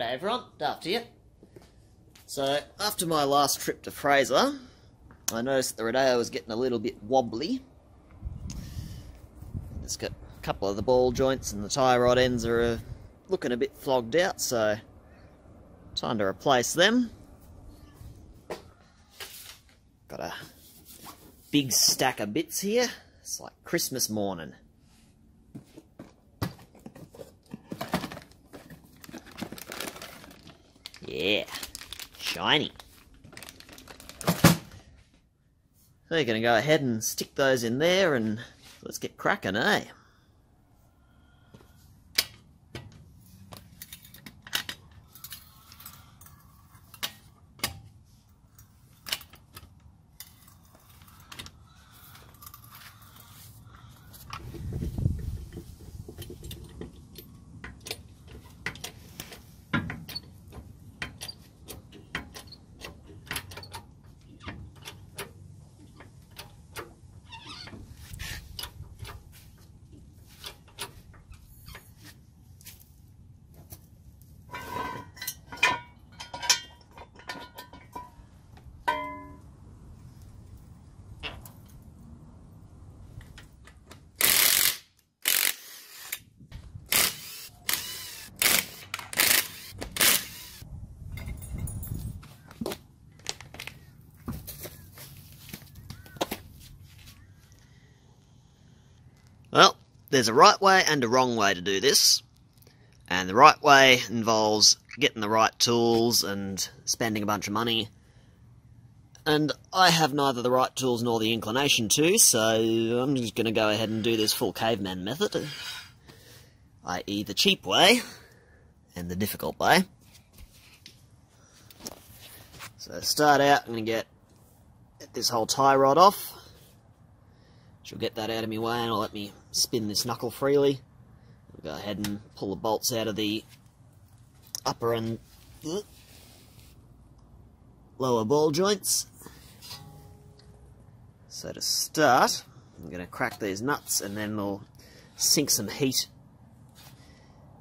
G'day everyone, Daft here. So, after my last trip to Fraser, I noticed the Rodeo was getting a little bit wobbly. It's got a couple of the ball joints and the tie rod ends are uh, looking a bit flogged out, so time to replace them. Got a big stack of bits here. It's like Christmas morning. Yeah, shiny. So you're going to go ahead and stick those in there and let's get cracking, eh? Well, there's a right way and a wrong way to do this. And the right way involves getting the right tools and spending a bunch of money. And I have neither the right tools nor the inclination to, so I'm just going to go ahead and do this full caveman method. I.e. the cheap way and the difficult way. So start out, I'm going to get, this whole tie rod off. She'll get that out of my way and it'll let me spin this knuckle freely. We'll go ahead and pull the bolts out of the upper and lower ball joints. So to start, I'm going to crack these nuts and then we'll sink some heat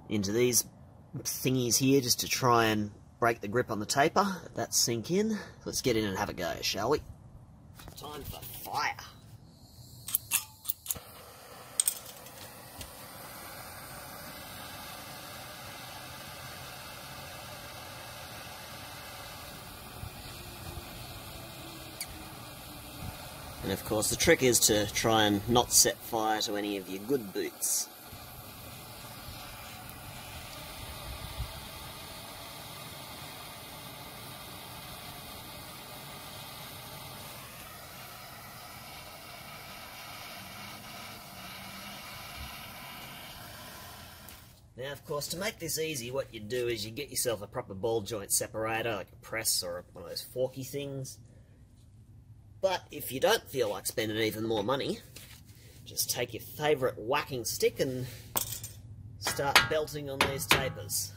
into these thingies here just to try and break the grip on the taper. Let that sink in. Let's get in and have a go, shall we? Time for fire. And of course the trick is to try and not set fire to any of your good boots. Now, of course, to make this easy, what you do is you get yourself a proper ball joint separator, like a press or one of those forky things. But if you don't feel like spending even more money, just take your favourite whacking stick and start belting on these tapers.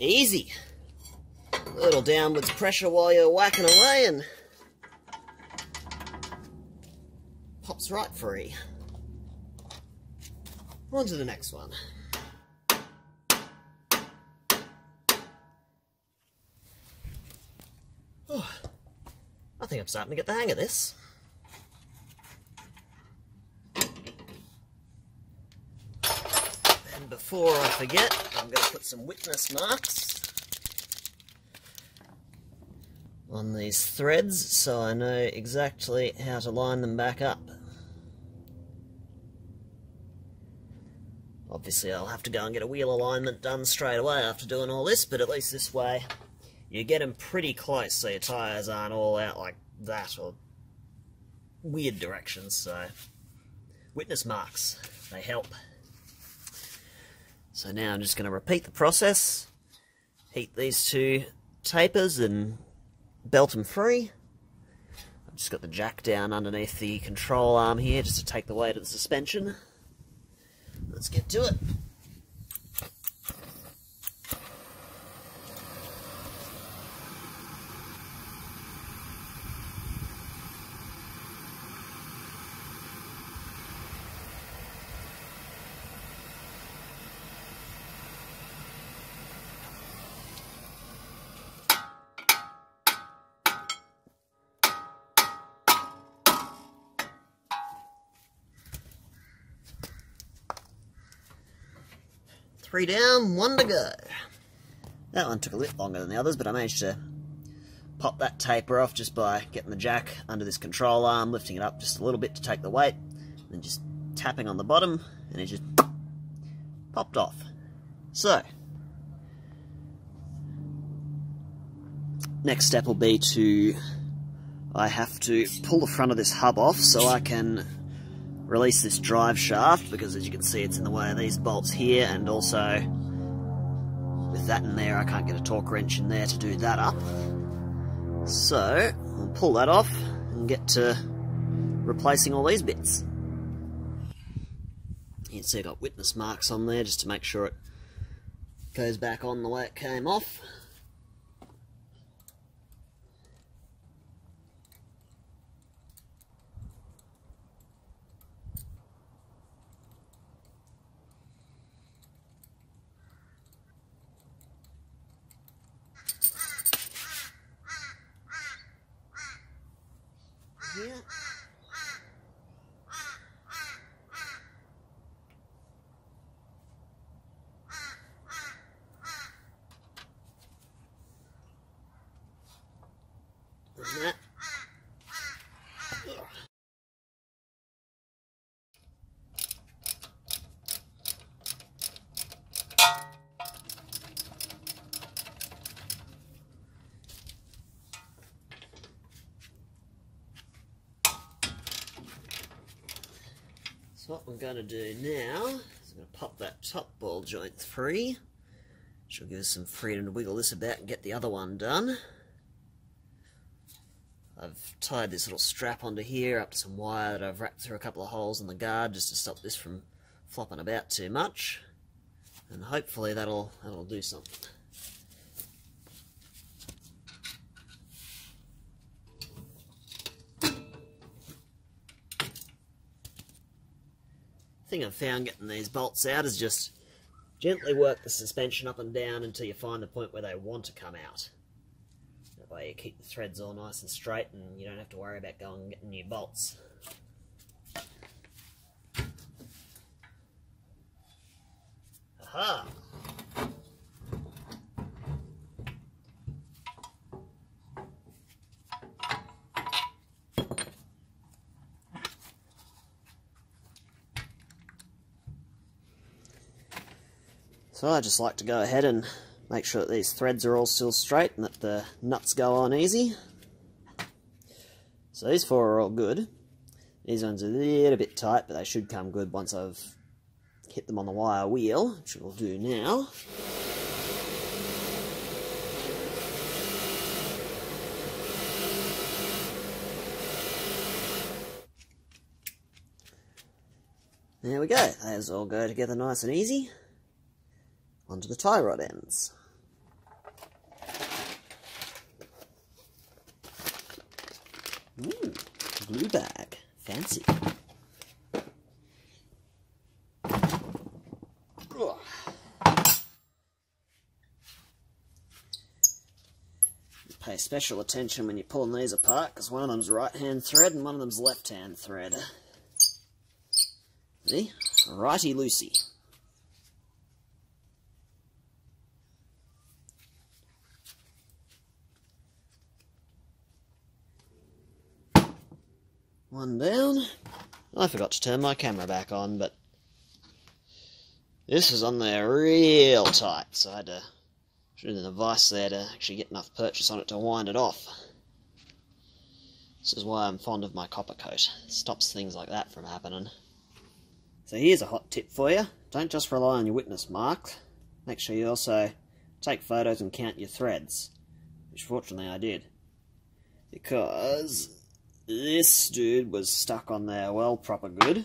Easy. A little downwards pressure while you're whacking away and pops right free. On to the next one. Oh, I think I'm starting to get the hang of this. And before I forget, I'm going to put some witness marks on these threads so I know exactly how to line them back up. Obviously I'll have to go and get a wheel alignment done straight away after doing all this, but at least this way you get them pretty close so your tyres aren't all out like that or weird directions, so witness marks, they help. So now I'm just going to repeat the process, heat these two tapers and belt them free. I've just got the jack down underneath the control arm here just to take the weight of the suspension. Let's get to it. Three down, one to go. That one took a bit longer than the others, but I managed to pop that taper off just by getting the jack under this control arm, lifting it up just a little bit to take the weight, and just tapping on the bottom, and it just popped off. So, next step will be to, I have to pull the front of this hub off so I can release this drive shaft because as you can see it's in the way of these bolts here and also with that in there I can't get a torque wrench in there to do that up. So I'll pull that off and get to replacing all these bits. You can see I've got witness marks on there just to make sure it goes back on the way it came off. So what we're going to do now is I'm going to pop that top ball joint free, She'll give us some freedom to wiggle this about and get the other one done. I've tied this little strap onto here up to some wire that I've wrapped through a couple of holes in the guard just to stop this from flopping about too much. And hopefully that'll that'll do something. Thing I've found getting these bolts out is just gently work the suspension up and down until you find the point where they want to come out. That way you keep the threads all nice and straight and you don't have to worry about going and getting new bolts. Aha! So I just like to go ahead and make sure that these threads are all still straight and that the nuts go on easy. So these four are all good. These ones are a little bit tight, but they should come good once I've hit them on the wire wheel, which we'll do now. There we go. Those all go together nice and easy onto the tie rod ends. Ooh, glue bag. Fancy. Pay special attention when you're pulling these apart because one of them's right hand thread and one of them's left hand thread. See? Righty loosey. One down. I forgot to turn my camera back on, but this was on there real tight, so I had to should have a vice there to actually get enough purchase on it to wind it off. This is why I'm fond of my copper coat. It stops things like that from happening. So here's a hot tip for you. Don't just rely on your witness mark. Make sure you also take photos and count your threads. Which fortunately I did. Because this dude was stuck on there well proper good.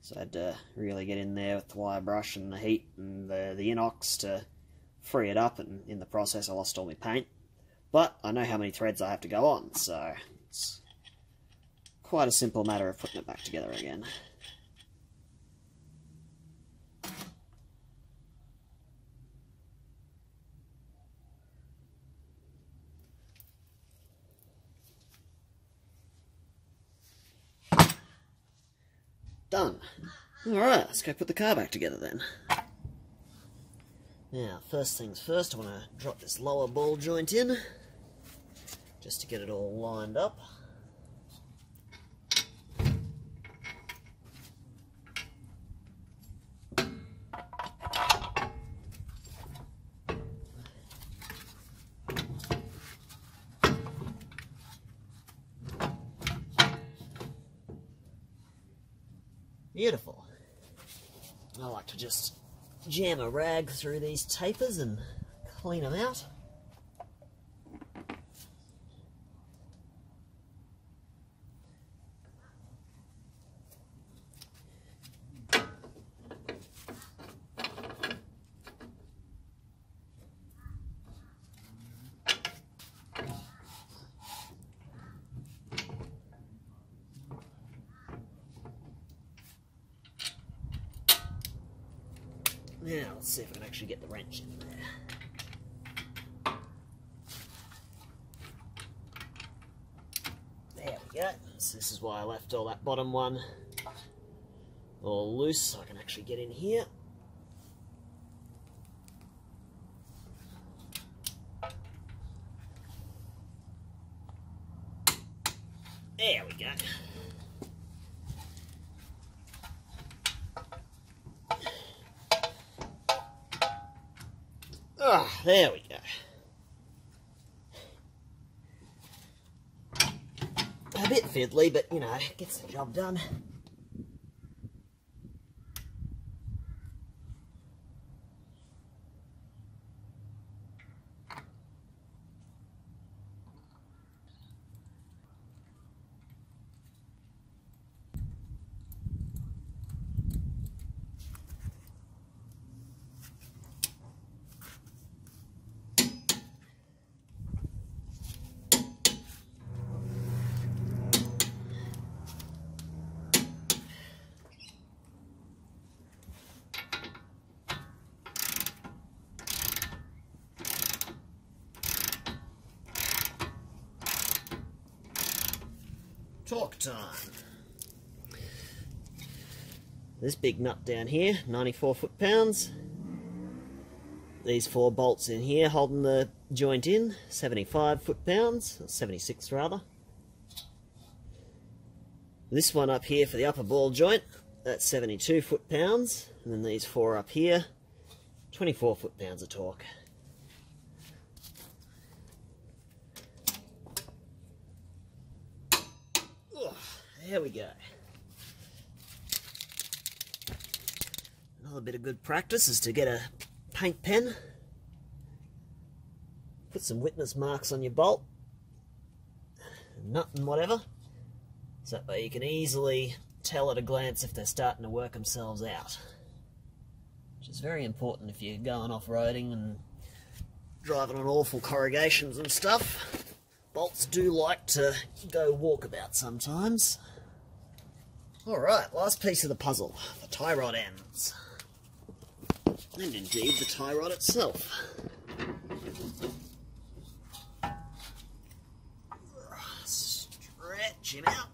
So I had to really get in there with the wire brush and the heat and the, the inox to free it up and in the process I lost all my paint. But I know how many threads I have to go on, so it's quite a simple matter of putting it back together again. Done. Alright, let's go put the car back together then. Now, first things first, I want to drop this lower ball joint in, just to get it all lined up. Beautiful. I like to just jam a rag through these tapers and clean them out. Now, let's see if I can actually get the wrench in there. There we go. So this is why I left all that bottom one all loose so I can actually get in here. There we go. Ah, there we go. A bit fiddly, but you know, gets the job done. Torque time. This big nut down here, 94 foot-pounds. These four bolts in here holding the joint in, 75 foot-pounds, 76 rather. This one up here for the upper ball joint, that's 72 foot-pounds. And then these four up here, 24 foot-pounds of torque. There we go. Another bit of good practice is to get a paint pen, put some witness marks on your bolt, nut and whatever, so that way you can easily tell at a glance if they're starting to work themselves out. Which is very important if you're going off-roading and driving on awful corrugations and stuff. Bolts do like to go walkabout sometimes. Alright, last piece of the puzzle, the tie rod ends. And indeed the tie rod itself. Stretch him out.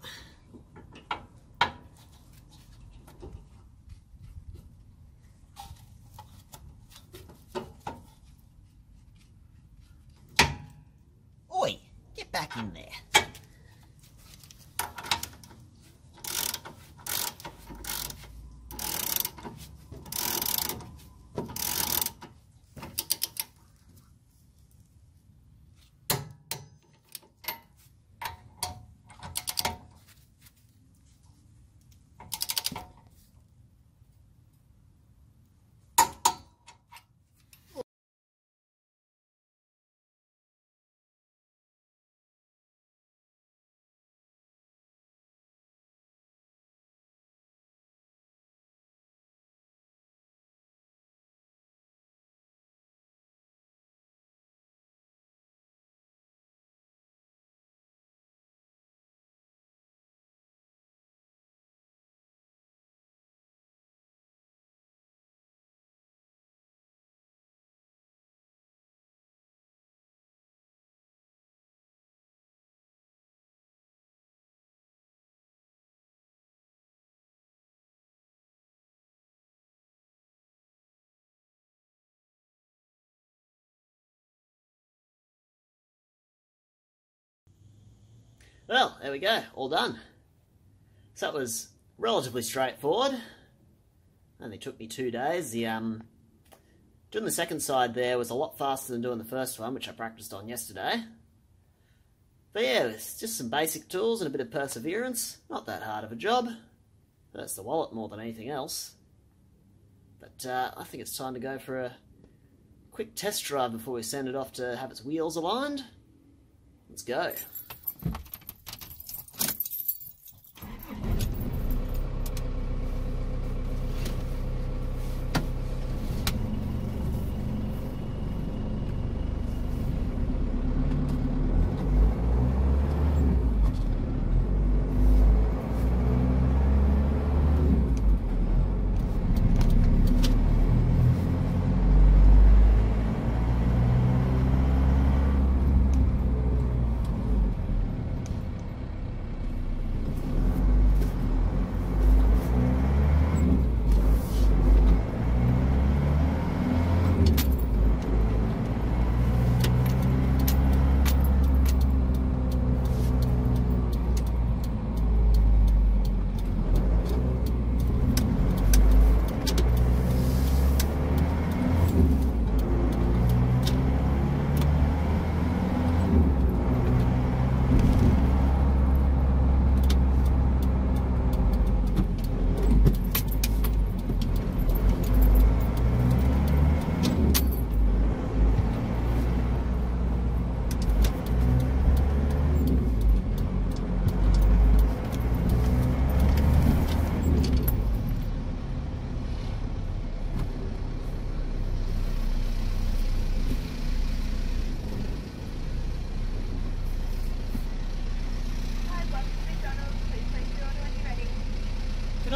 Well, there we go, all done. So that was relatively straightforward. Only took me two days. The um, doing the second side there was a lot faster than doing the first one, which I practiced on yesterday. But yeah, it's just some basic tools and a bit of perseverance. Not that hard of a job. That's the wallet more than anything else. But uh, I think it's time to go for a quick test drive before we send it off to have its wheels aligned. Let's go.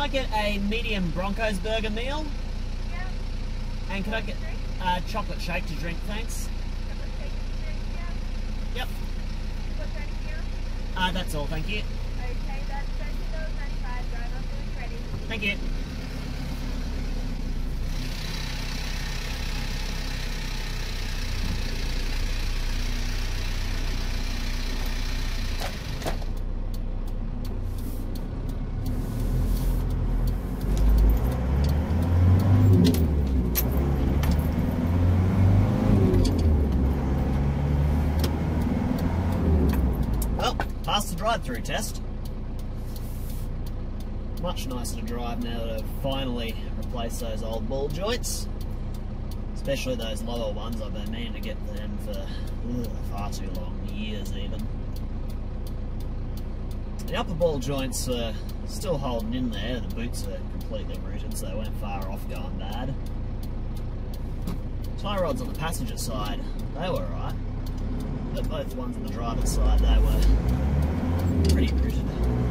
I get a medium Broncos burger meal? Yeah. And can I get a chocolate shake to drink, thanks? Yep. Uh, that's all, thank you. Okay, that's $30.95. Drive on food ready. Thank you. Well, drive-through test. Much nicer to drive now that I've finally replaced those old ball joints. Especially those lower ones, I've been meaning to get them for ugh, far too long, years even. The upper ball joints are still holding in there, the boots are completely rooted so they weren't far off going bad. Tie rods on the passenger side, they were alright. But both ones on the driver's side, they were pretty rooted.